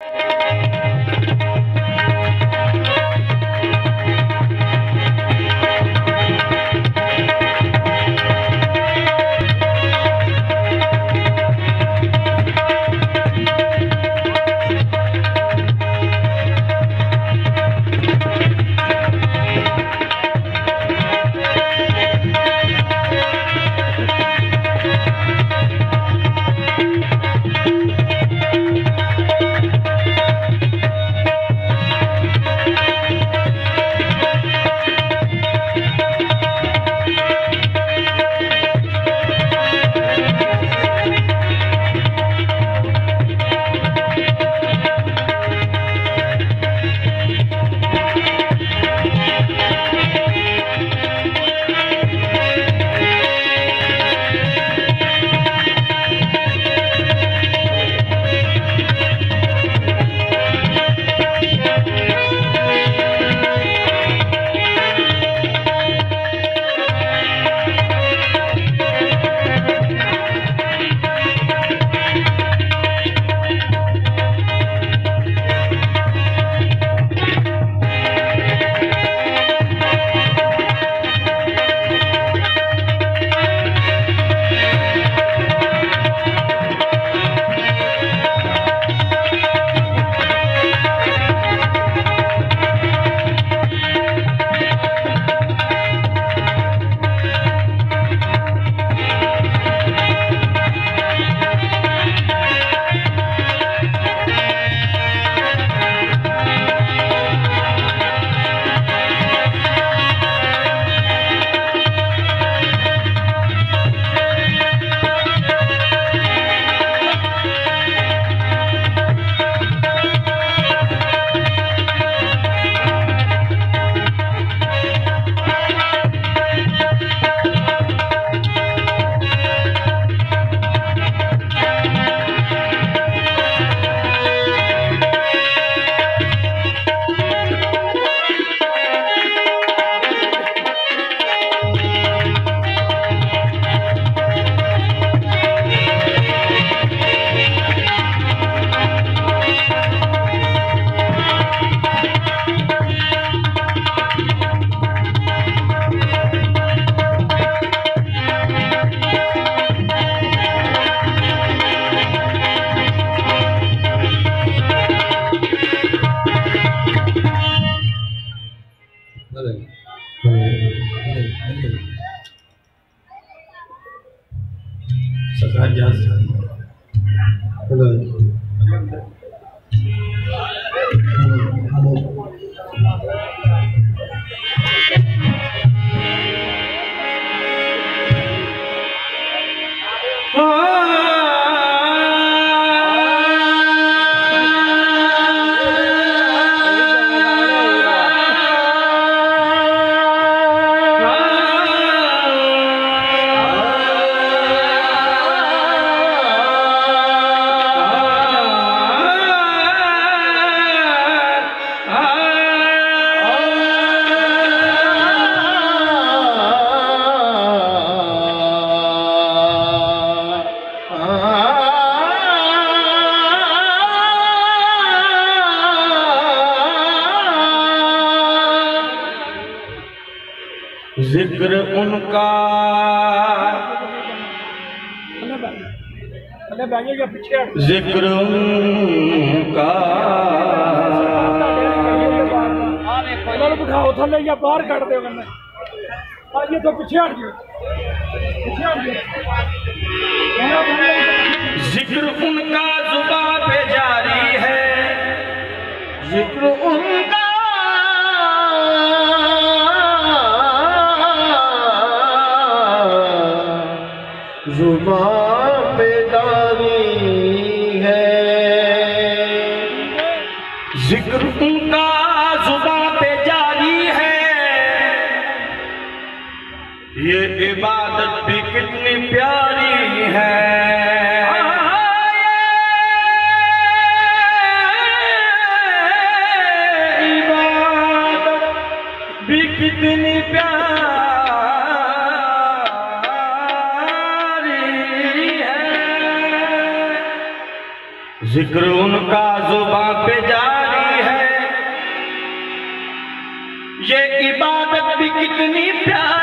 Thank you. ذکر ان کا بٹھاؤ تھلے یا باہر کٹ یہ تو پیچھے ہٹ گئے ذکر ان کا زباں پہ جاری ہے۔ ذکر ان ذکر ان کا زباں پہ جاری ہے۔ یہ عبادت بھی کتنی پیاری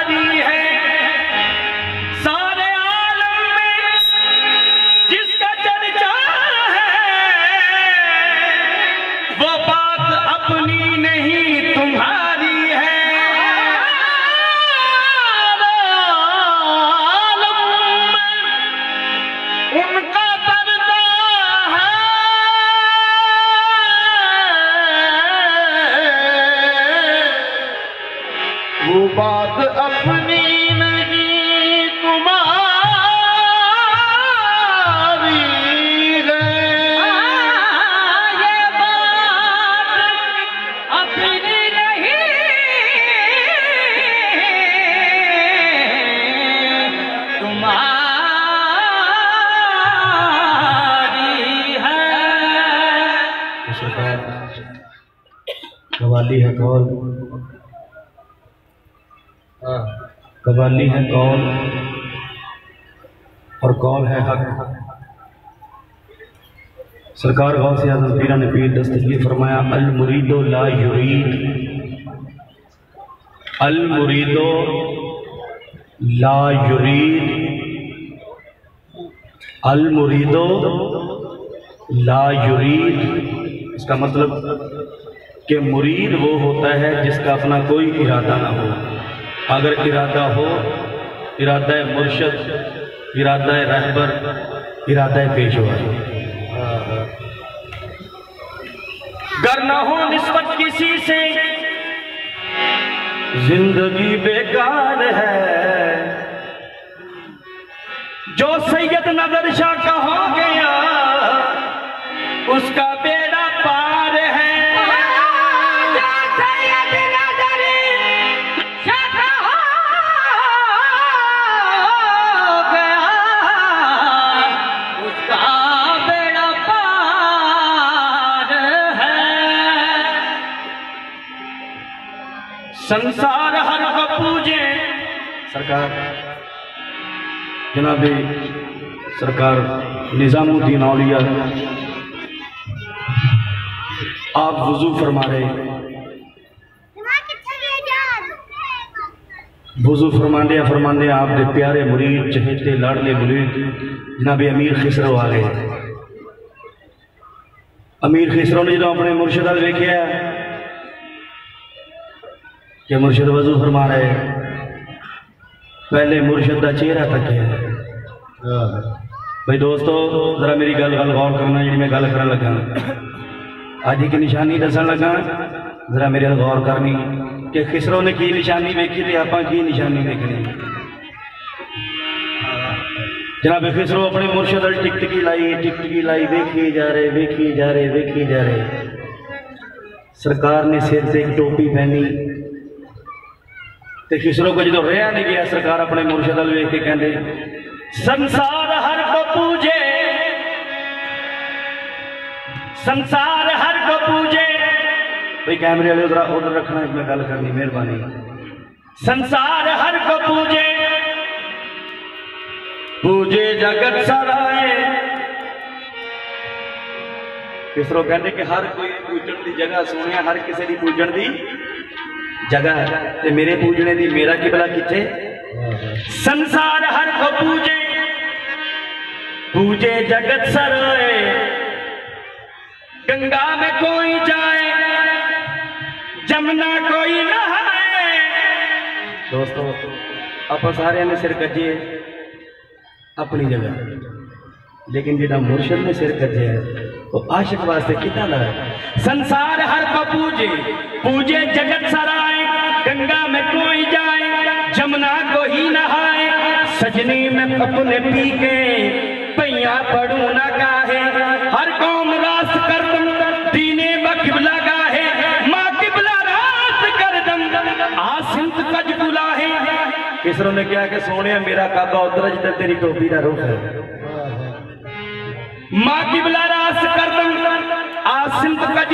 قبالی ہے کال اور کال ہے حق۔ سرکار غوث اعظم پیرا نے پیر دستگی فرمایا، المرید لا یرید۔ المرید لا یرید۔ المرید لا یرید۔ اس کا مطلب کہ مرید وہ ہوتا ہے جس کا اپنا کوئی ارادہ نہ ہو۔ اگر ارادہ ہو، ارادہ مرشد، ارادہ رہبر، ارادہ پیشور گر نہ ہو نسبت کسی سے، زندگی بیکار ہے۔ جو سید نظر شاہ کا ہو گیا، اس کا بے سنسار ہر ਕੋ ਪੂਜੇ ਸਰਕਾਰ جناب سرکار نظام الدین اولیاء، آپ وضو فرما رہے وضو فرماندیا فرماندیا آپ دے پیارے مرید، چہتے لڑنے مرید جنابی امیر خسرو آ گئے۔ امیر خسرو نے جناب اپنے مرشدہ دیکھا ہے کہ مرشد وضو فرما رہے پہلے مرشد کا چہرہ تک ہے۔ بھائی دوستو، ذرا میری گل گل غور کرنا جی میں گل کرنا لگا۔ اج کی نشانی دسن لگا۔ ذرا میرے غور کرنی۔ کہ خسروں نے کی نشانی دیکھی تھی آپاں کی نشانی دیکھنی جناب خسرو، اپنے مرشد اور ٹک ٹکی لائی ٹکٹکی لائی۔ دیکھی جا رہے، ویکھی جا رہے، ویکھی جا رہے۔ سرکار نے سر سے ایک ٹوپی پہنی۔ ਤੇ ਖਿਸਰੋ ਕੋ ਜਦੋਂ ਰਿਹਾ ਨਹੀਂ ਗਿਆ। ਸਰਕਾਰ ਆਪਣੇ ਮੁਰਸ਼ਦ ਅਲ ਵੇਖ ਕੇ ਕਹਿੰਦੇ, ਸੰਸਾਰ ਹਰ ਕੋ ਪੂਜੇ, ਸੰਸਾਰ ਹਰ ਕੋ ਪੂਜੇ। ਭਈ ਕੈਮਰੇ ਵਾਲੇ ਉਧਰ ਉਧਰ ਰੱਖਣਾ ਮੈਂ ਗੱਲ ਕਰਨੀ, ਮਿਹਰਬਾਨੀ। ਸੰਸਾਰ ਹਰ ਕੋ ਪੂਜੇ ਪੂਜੇ ਜਗਤ ਸਰਾਏ। ਕਿਸਰੋ ਕਹਿੰਦੇ ਕਿ ਹਰ ਕੋਈ ਪੂਜਣ ਦੀ ਜਗ੍ਹਾ ਸੋਹਣਿਆ ਹਰ ਕਿਸੇ ਦੀ ਪੂਜਣ ਦੀ جگہ تے میرے پوجنے دی میرا قبلہ کتے سنسار ہر کو پوجے پوجے جگت سرائے گنگا میں کوئی جائے جمنا کوئی نہائے دوستو اپا سارے نے سر کجیے اپنی جگہ لیکن جڑا مرشد نے سر کجے ہے وہ عاشق واسطے کتنا لگا سنسار ہر کو پوجے پوجے جگت سرائے گنگا میں کوئی جائے جمنا کو ہی نہائے سجنی میں اپنے پی کے پیا پڑوں نہ گاہے۔ ہر قوم راس کر دم دینے گاہے۔ ماں قبلہ راس کر دم کج بلا کسروں نے کہا کہ سونے میرا کعبہ ادھر جدھر تیری ٹوپی نہ روک ہے۔ ماں قبلہ راس کر دم کج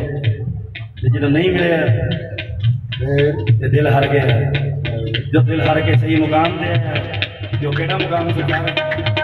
جدو نہیں ملے تے دل ہر گیا جو دل ہر کے صحیح مقام دے جو کیڑا مقام سکھا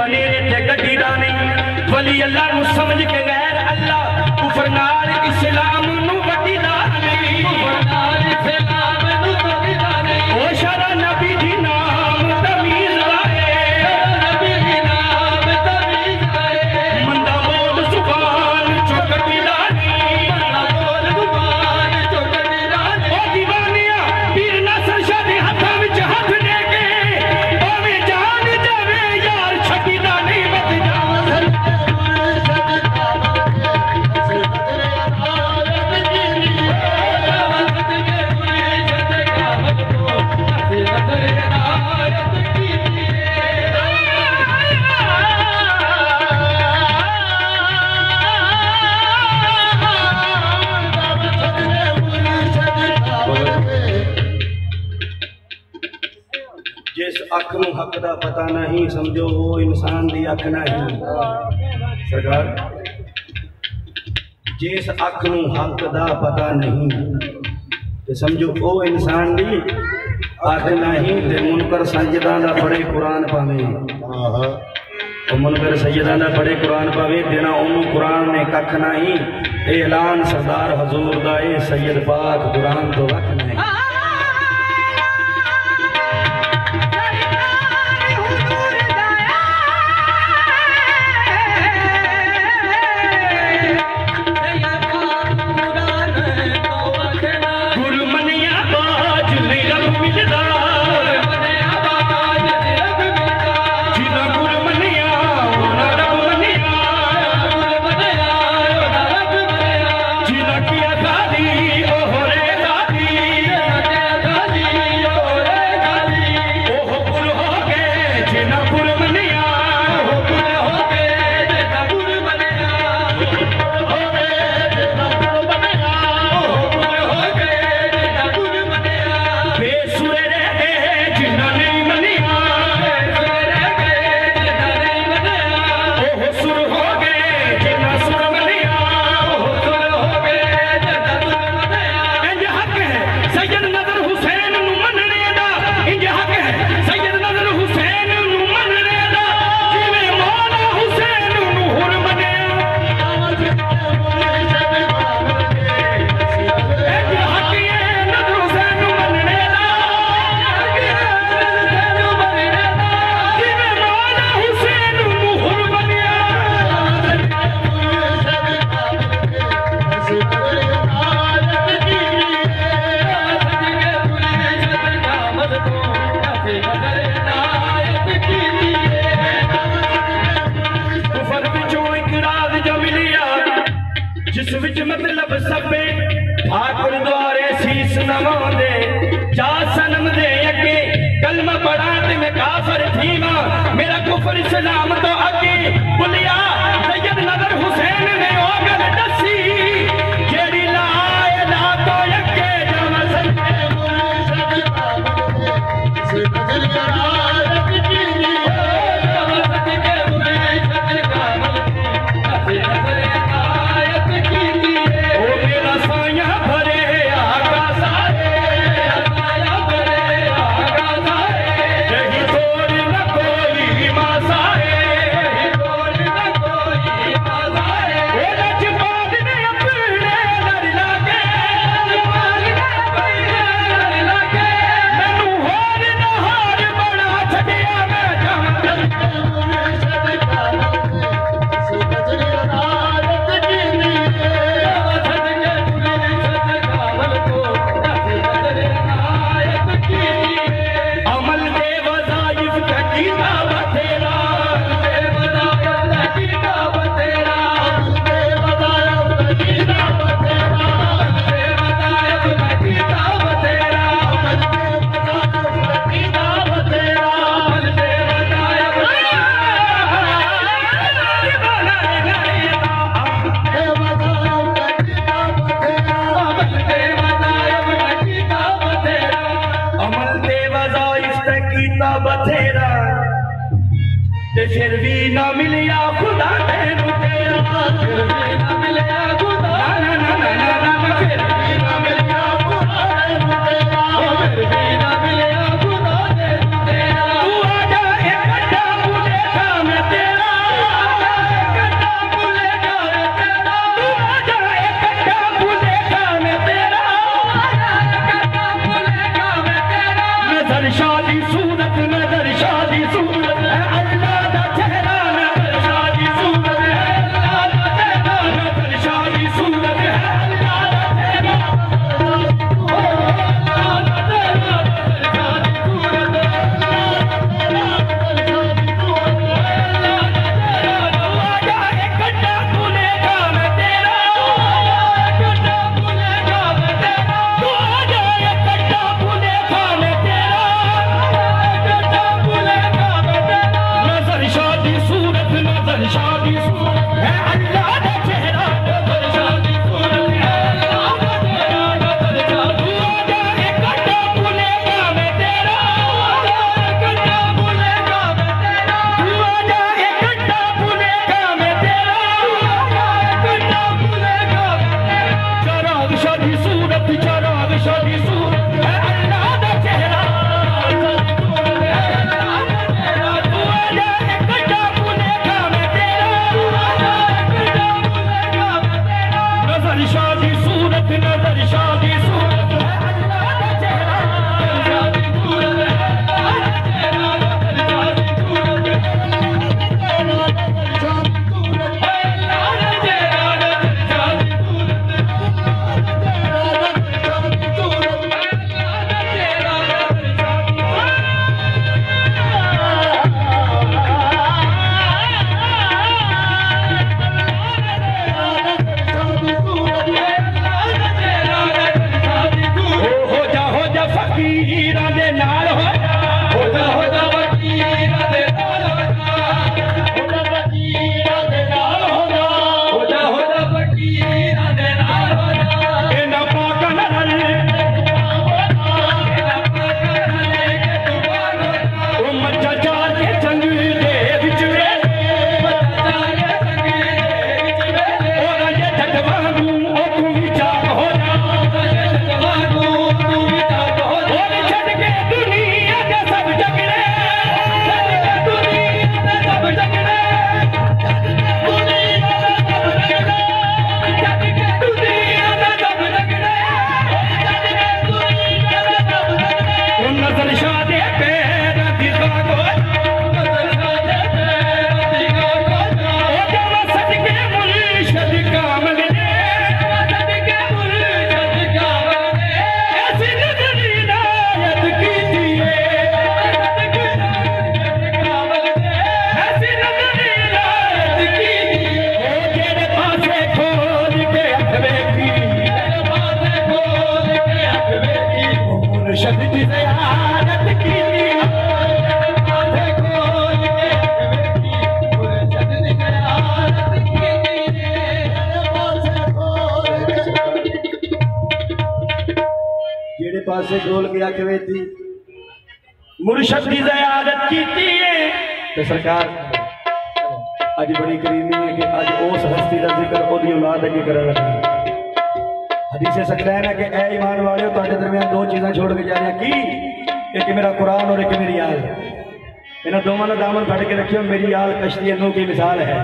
بنے تے گڈی نہیں ولی اللہ نو سمجھ کے غیر اللہ کفر نال اسلام دا پتہ نہیں سمجھو وہ انسان دی اکھ نہیں سرکار جس اکھ نو حق دا پتہ نہیں سمجھو او انسان دی اکھ نہیں تے منکر سجداں دا پڑھے قرآن پاویں منکر سجداں دا پڑھے قرآن پاویں دینا اونوں قرآن نے ککھ نہیں اعلان سردار حضور دا سید پاک قرآن تو وقت نہیں کھوے تھی مرشد کی زیادت کیتی ہے۔ تو سرکار اج بڑی کریمی ہے کہ اج اس ہستی کا ذکر او دی اولاد اگے کرن لگا حدیث سکرین ہے کہ اے ایمان والے تواڈے درمیان دو چیزاں چھوڑ کے جا رہی ہیں۔ کی؟ ایک میرا قرآن اور ایک میری آل انہاں دونوں نے دامن پھڑ کے رکھیو میری آل کشتی نو کی مثال ہے۔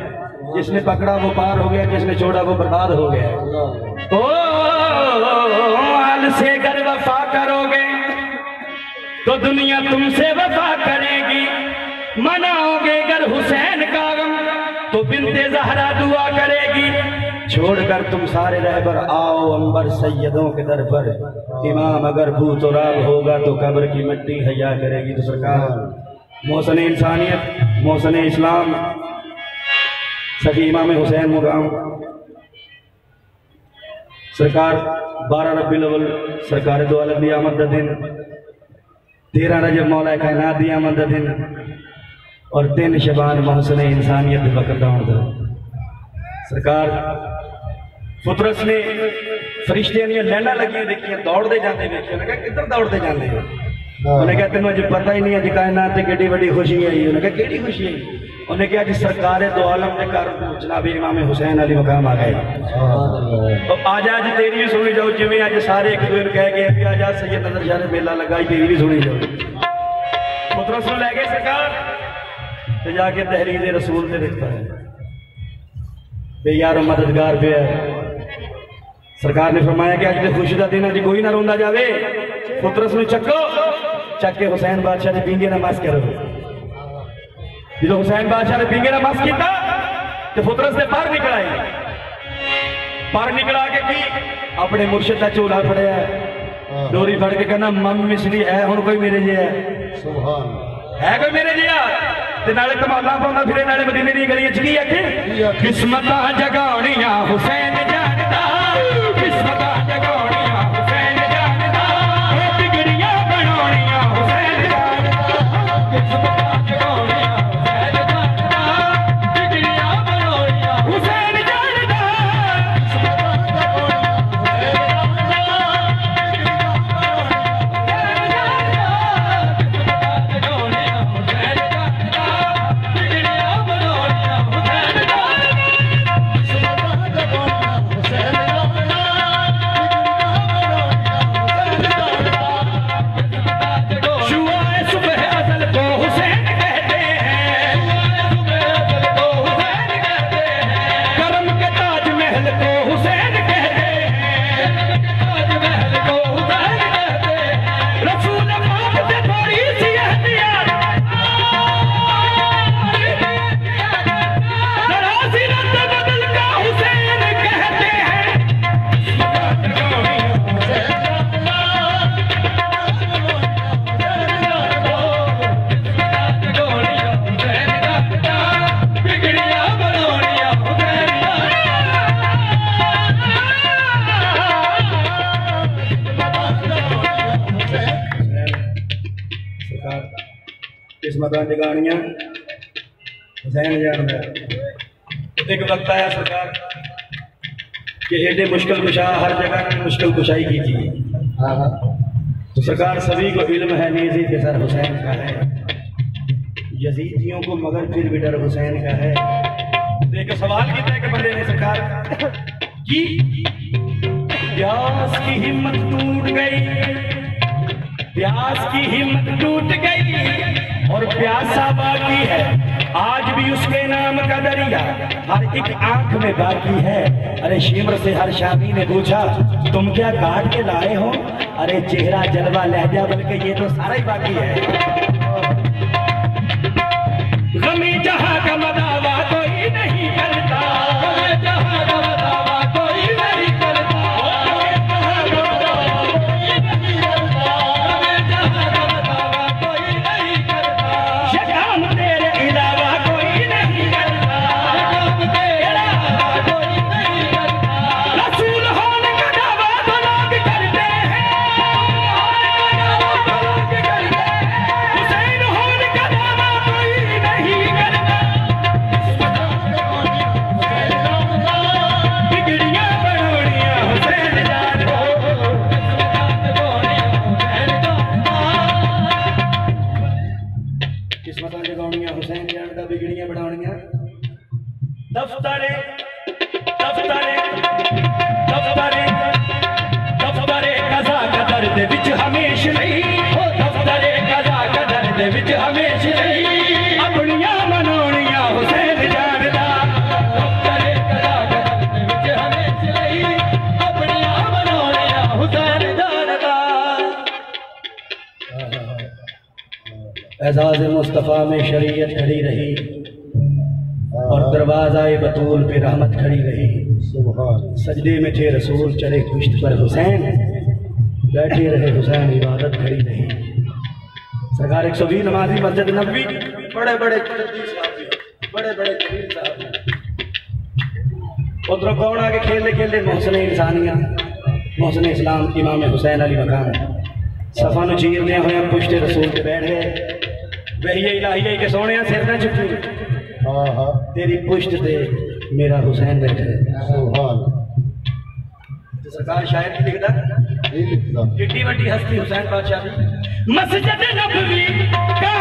جس نے پکڑا وہ پار ہو گیا جس نے چھوڑا وہ برباد ہو گیا۔ او آل سے گر وفا کرو گے۔ تو دنیا تم سے وفا کرے گی۔ مناؤ گے گر حسین کا غم، تو بنت زہرا دعا کرے گی۔ چھوڑ کر تم سارے رہبر آؤ انبر سیدوں کے در پر۔ امام اگر بھو تو راب ہوگا تو قبر کی مٹی حیا کرے گی تو سرکار۔ محسن انسانیت، محسن اسلام۔ سبھی امام حسین مقام۔ سرکار، بارہ ربی الاول، سرکار دو عالم آمد دن۔ تیرہ رجب مولا کائنات دیا آمد دن اور تین شبان محسن انسانیت بکردا وقت داؤں دا سرکار فطرس نے فرشتے نے لگی دیکھیں دوڑ دے دیکھے کدھر دوڑ دے ہیں انہیں کہا تینوں اج پتہ ہی نہیں ہے کائنات تے کیڑی بڑی خوشی ہے انہیں کہا کیڑی خوشی ہے انہیں کہا جی سرکار دو عالم دے کر جناب امام حسین علی مقام آ گئے تو آج آج تیری بھی سنی جاؤ جویں اج سارے ایک دوسرے کہہ گئے کہ آج آج سید نظر شاہ نے میلہ لگا تیری بھی سنی جاؤ پترس نو لے گئے سرکار تو جا کے تحریر رسول سے دیکھتا ہے بے یار مددگار پہ ہے سرکار نے فرمایا کہ اج دے خوشی دا دن اج کوئی نہ روندا جاوے پترس نو چکو چک کے حسین بادشاہ نے پینگے نماز کرو جدو حسین بادشاہ نے پینگے نماز کیتا تو پترس نے پر نکل آئی۔ پر نکل آ کے کی؟ اپنے مرشد کا چولا پھڑیا ہے۔ ڈوری پھڑ کے کہنا مم مسلی ہے ہن کوئی میرے جے ہے۔ ہے کوئی میرے جیا تے نالے کمالا پاوندا پھرے نالے مدینے دی گلیاں چ کی آکھے قسمتاں جگاؤنیاں حسین جاندا۔ کہ مشکل کشا، ہر جگہ کی مشکل کشائی کی تھی۔ تو سرکار سبھی کو علم ہے، نیزی کے سر حسین کا ہے۔ یزیدیوں کو مگر پھر بھی ڈر حسین کا ہے۔ تو سوال کیا ہے کہ بندے نے سرکار کی جی، پیاس کی ہمت ٹوٹ گئی۔ پیاس کی ہمت ٹوٹ گئی اور پیاسا باقی ہے۔ آج بھی اس کے نام کا دریا ہر ایک آنکھ میں باقی ہے۔ ارے شیمر سے ہر شادی نے پوچھا، تم کیا کاٹ کے لائے ہو؟ ارے چہرہ جلوہ لہجہ بلکہ یہ تو سارا ہی باقی ہے۔ غمی جہاں کا مدار اعزاز مصطفیٰ میں شریعت کھڑی رہی۔ باز آئے بطول پہ رحمت کھڑی رہی۔ سجدے میں تھے رسول چلے کشت پر حسین۔ بیٹھے رہے حسین عبادت کھڑی رہی۔ سرکار ایک سو بھی نمازی مسجد نبوی۔ بڑے بڑے بڑے بڑے ادھر کون آ کے کھیلے کھیلتے؟ محسن انسانیاں محسن اسلام امام حسین علی مکان صفا نو چیرنے ہوئے پشت رسول بیٹھے۔ بیٹھ گئے وہی الہیہ کے سونے سر نہ چکی تیری پشت دے میرا حسین بیٹھا ہے۔ سبحان سرکار شاعر کی لکھ دا چٹی وٹی ہستی حسین بادشاہ مسجد نبوی کا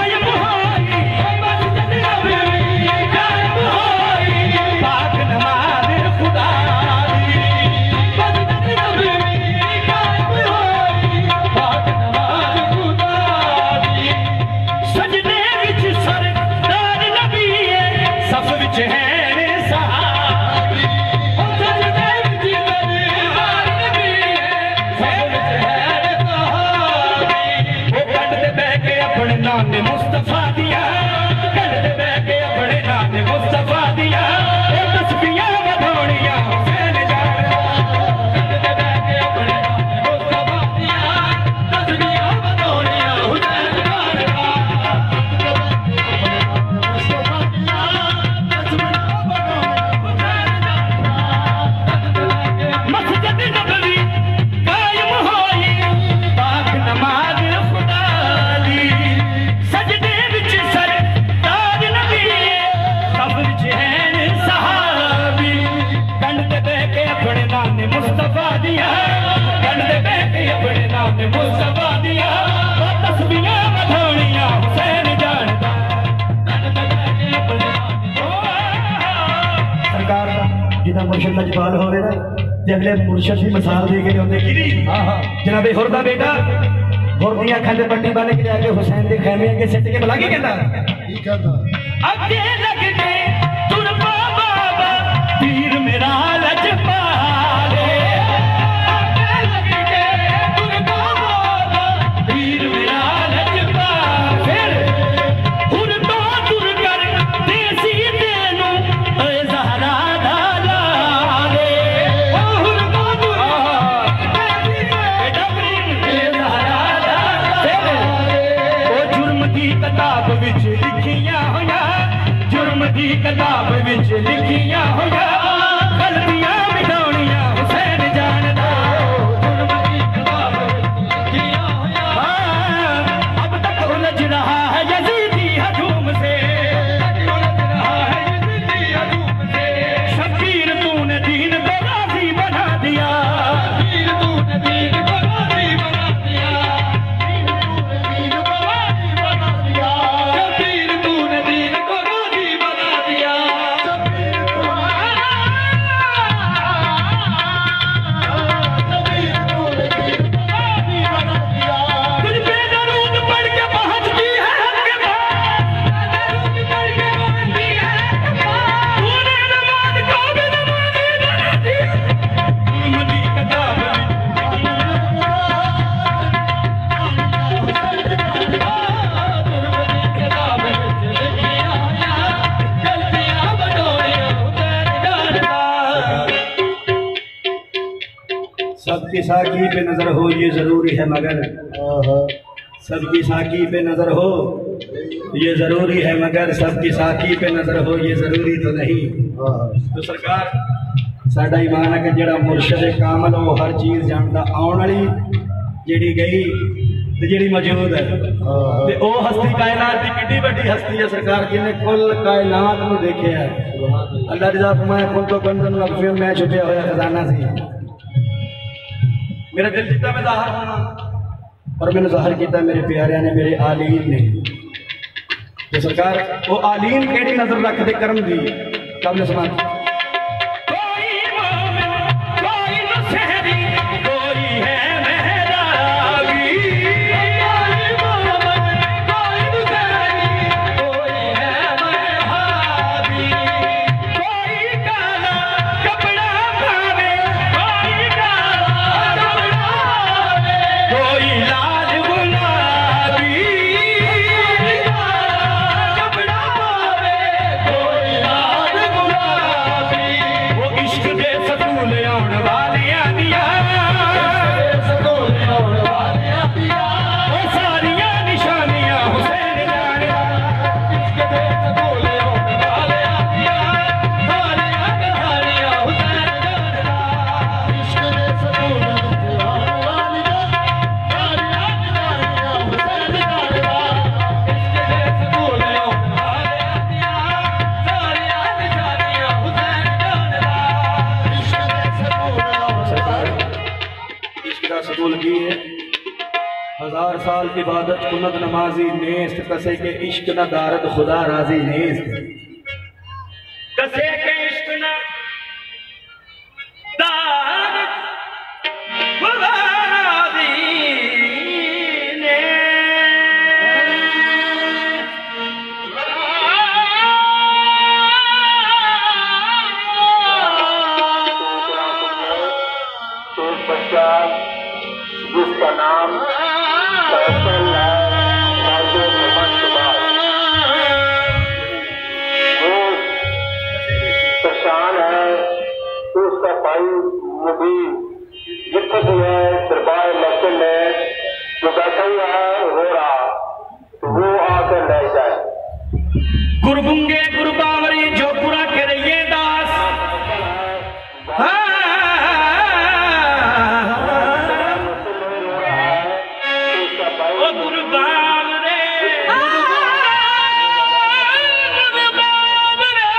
اقبال ہوئے نا جگلے مرشد بھی مثال دے گئے ہوندے کیڑی جناب ہور دا بیٹا ہردیاں دیاں کھل بٹی کے جا کے حسین دے خیمے اگے سٹ کے بلا کے کہندا کی کہندا اگے لگنے تر بابا تیر میرا لجپا مگر۔ سب کی ساکی پہ نظر ہو یہ ضروری ہے مگر۔ سب کی ساکی پہ نظر ہو یہ ضروری تو نہیں۔ تو سرکار ساڑھا ایمان ہے کہ جڑا مرشد کامل ہو ہر چیز جانتا آن والی جڑی گئی تے جڑی موجود ہے۔ او ہستی کائنات دی کٹی بٹی ہستی ہے سرکار جن نے کل کائنات نو دیکھے ہے۔ اللہ۔ رضا فرمائے کل تو کنزن لفظ میں چھپیا ہویا خزانہ سی۔ میرا دل جیتا میں ظاہر ہونا اور میں نے ظاہر کیتا میرے پیاریاں نے، میرے آلین نے۔ جو سرکار، وہ آلین کیڑی نظر رکھ دے کرم دی قابل سماج ملکی ہے۔ ہزار سال عبادت کنت نمازی نیست، کسے کے عشق نہ دارت خدا راضی نیست۔ کسے